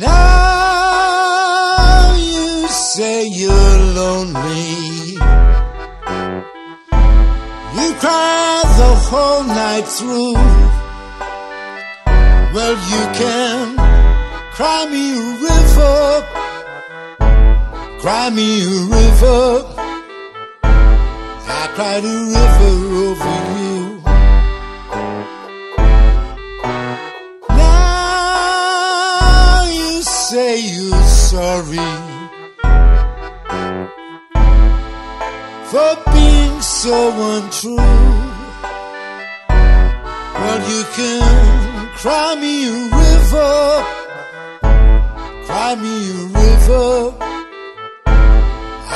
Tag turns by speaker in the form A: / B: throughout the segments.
A: Now you say you're lonely. You cry the whole night through. Well, you can cry me a river, cry me a river. I cried a river over you. Say you're sorry for being so untrue. Well, you can cry me a river, cry me a river.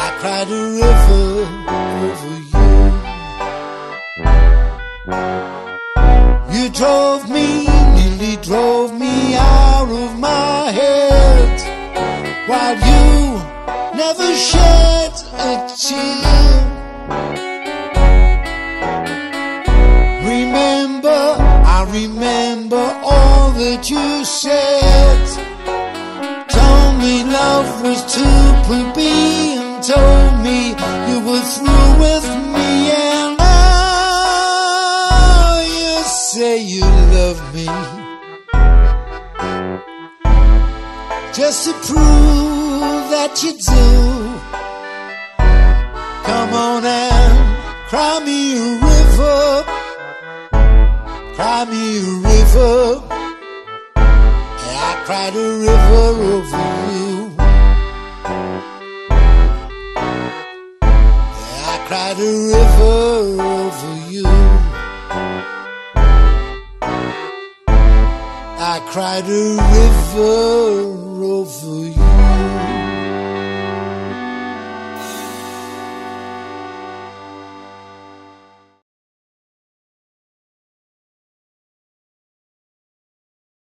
A: I cried a river over you. You drove me, while you never shed a tear. Remember, I remember all that you said. Told me love was too plebeian. Told me you were through with me, and now you say you love me. Just to prove that you do. Come on and cry me a river. Cry me a river. Yeah, I cried a river over you. Yeah, I cried a river over you. I cried a river